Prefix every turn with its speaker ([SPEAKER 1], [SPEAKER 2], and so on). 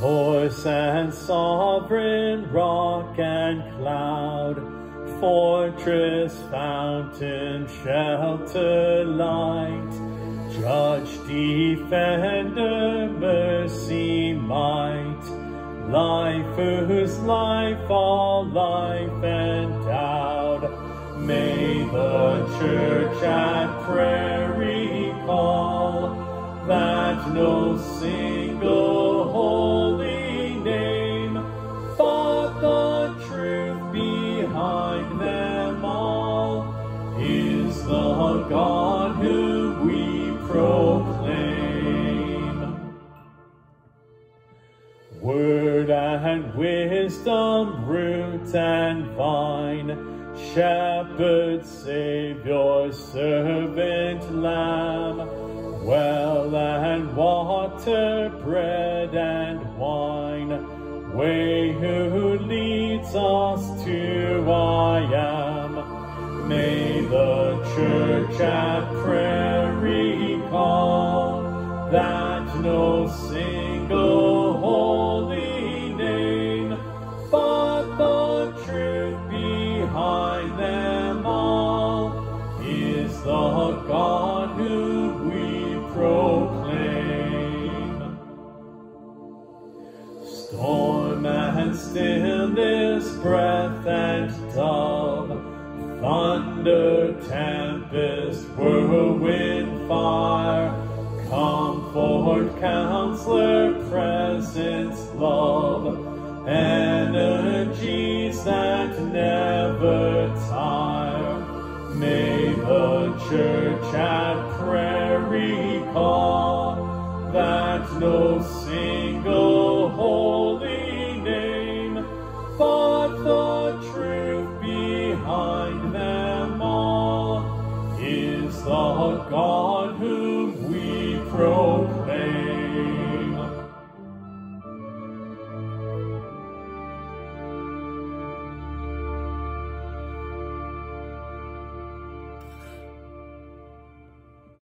[SPEAKER 1] Source and sovereign rock and cloud, fortress, fountain, shelter, light, judge, defender, mercy, might, life whose life all life endowed. May the church at prayer recall that no single and wisdom, root and vine, shepherd, savior, servant, lamb, well and water, bread and wine, way who leads us to I am. May the church at prayer recall that no single Storm and stillness, breath and dove, thunder, tempest, whirlwind, fire, comfort, counselor, presence, love, energies that never tire. May the church at prayer recall that no single holy